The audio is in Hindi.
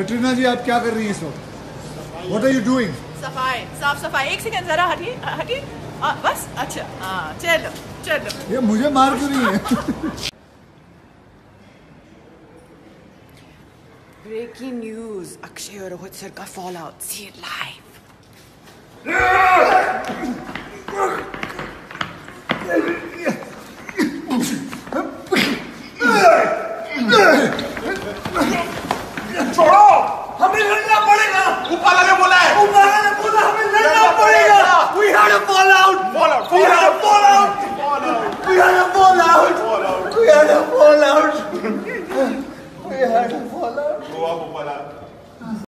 कटरीना जी आप क्या कर रही हैं इस वक्त? वॉट आर यू डूइंग सफ़ाई साफ़ सफ़ाई। एक सेकंड जरा बस अच्छा। हाँ चलो चलो। ये मुझे मार क्यों नहीं है? ब्रेकिंग न्यूज़ अक्षय और रोहित सर का fall out see it live Yeah. Upalame bolai. Upalame bolai. हमें लड़ना पड़ेगा. We had a fallout. Fallout. We had a fallout. We had a fallout. We had a fallout.